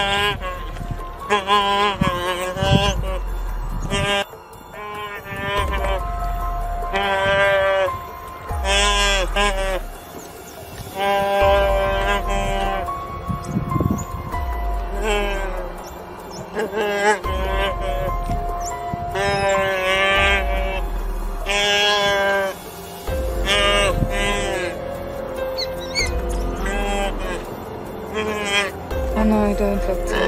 Oh no,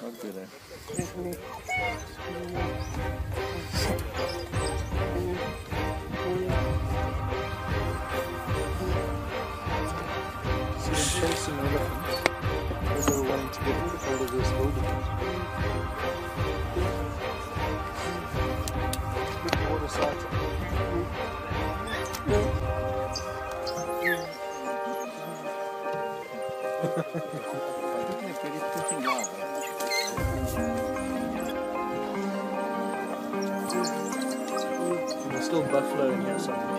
See them chasing elephants because they were wanting to get hold of this wildebeest. Look still buffalo in here somewhere.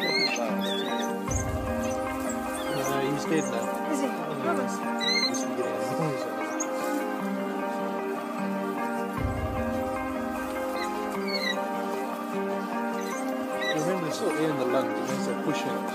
No, he's dead now. Is it? Just to get out of the noise. Remember, there's still air in the lungs, it means they're pushing it. So